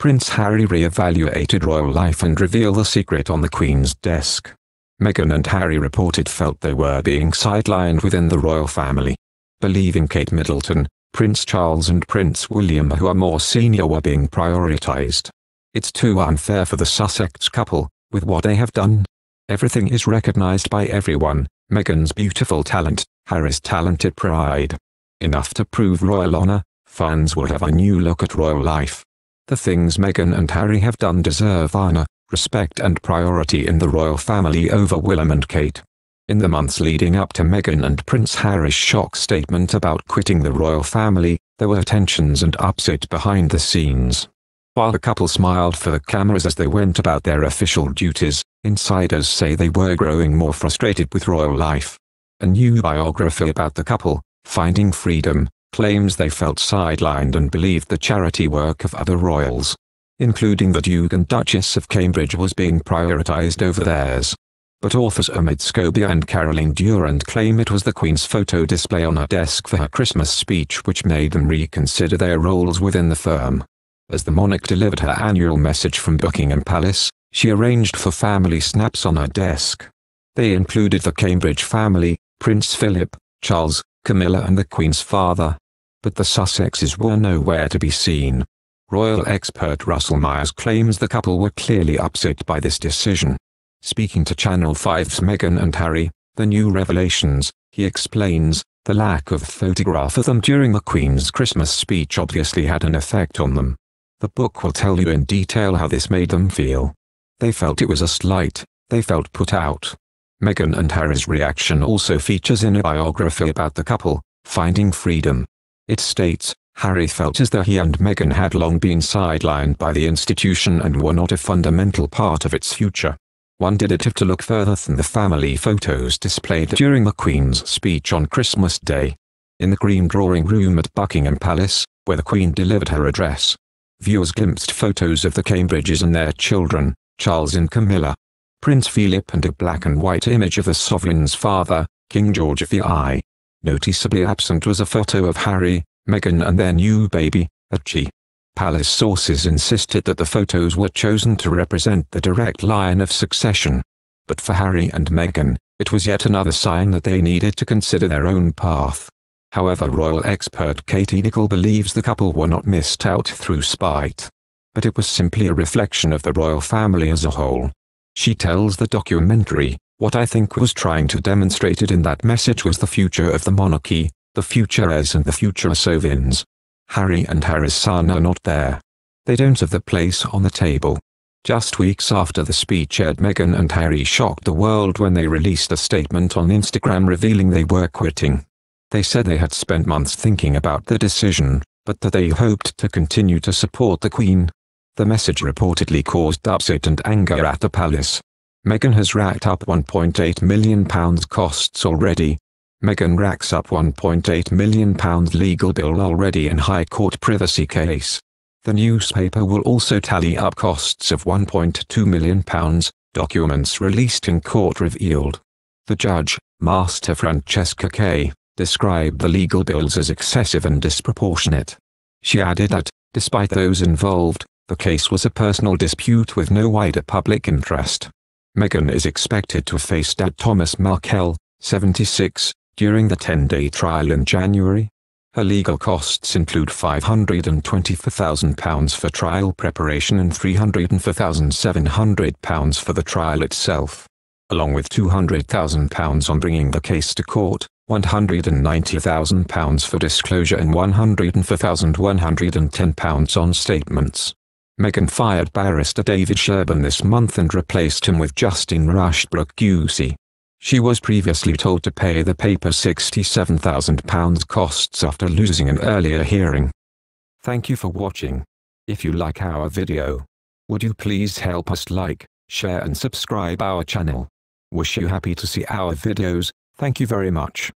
Prince Harry re-evaluated royal life and revealed the secret on the Queen's desk. Meghan and Harry reported felt they were being sidelined within the royal family. Believing Kate Middleton, Prince Charles and Prince William who are more senior were being prioritized. It's too unfair for the Sussex couple, with what they have done. Everything is recognized by everyone, Meghan's beautiful talent, Harry's talented pride. Enough to prove royal honor, fans will have a new look at royal life. The things Meghan and Harry have done deserve honor, respect and priority in the royal family over William and Kate. In the months leading up to Meghan and Prince Harry's shock statement about quitting the royal family, there were tensions and upset behind the scenes. While the couple smiled for the cameras as they went about their official duties, insiders say they were growing more frustrated with royal life. A new biography about the couple, Finding Freedom, claims they felt sidelined and believed the charity work of other royals, including the Duke and Duchess of Cambridge was being prioritized over theirs. But authors Omid Scobie and Caroline Durand claim it was the Queen's photo display on her desk for her Christmas speech which made them reconsider their roles within the firm. As the monarch delivered her annual message from Buckingham Palace, she arranged for family snaps on her desk. They included the Cambridge family, Prince Philip, Charles, Camilla and the Queen's father. But the Sussexes were nowhere to be seen. Royal expert Russell Myers claims the couple were clearly upset by this decision. Speaking to Channel 5's Meghan and Harry, the new revelations, he explains, the lack of photograph of them during the Queen's Christmas speech obviously had an effect on them. The book will tell you in detail how this made them feel. They felt it was a slight, they felt put out, Meghan and Harry's reaction also features in a biography about the couple, Finding Freedom. It states, Harry felt as though he and Meghan had long been sidelined by the institution and were not a fundamental part of its future. One did it have to look further than the family photos displayed during the Queen's speech on Christmas Day. In the green drawing room at Buckingham Palace, where the Queen delivered her address, viewers glimpsed photos of the Cambridges and their children, Charles and Camilla, Prince Philip and a black and white image of the sovereign's father, King George VI. Noticeably absent was a photo of Harry, Meghan and their new baby, Archie. Palace sources insisted that the photos were chosen to represent the direct line of succession. But for Harry and Meghan, it was yet another sign that they needed to consider their own path. However royal expert Katie Nicholl believes the couple were not missed out through spite. But it was simply a reflection of the royal family as a whole. She tells the documentary, what I think was trying to demonstrate it in that message was the future of the monarchy, the future heirs and the future Sovereigns. Harry and Harry's son are not there. They don't have the place on the table. Just weeks after the speech Ed Meghan and Harry shocked the world when they released a statement on Instagram revealing they were quitting. They said they had spent months thinking about the decision, but that they hoped to continue to support the Queen, the message reportedly caused upset and anger at the palace. Meghan has racked up £1.8 million costs already. Meghan racks up £1.8 million legal bill already in High Court privacy case. The newspaper will also tally up costs of £1.2 million, documents released in court revealed. The judge, Master Francesca Kaye, described the legal bills as excessive and disproportionate. She added that, despite those involved, the case was a personal dispute with no wider public interest. Meghan is expected to face dad Thomas Markle, 76, during the 10-day trial in January. Her legal costs include £524,000 for trial preparation and £304,700 for the trial itself, along with £200,000 on bringing the case to court, £190,000 for disclosure and £104,110 on statements. Meghan fired barrister David Sherborne this month and replaced him with Justin Rushbrook QC. She was previously told to pay the paper £67,000 costs after losing an earlier hearing. Thank you for watching. If you like our video, would you please help us like, share and subscribe our channel. Wish you happy to see our videos, thank you very much.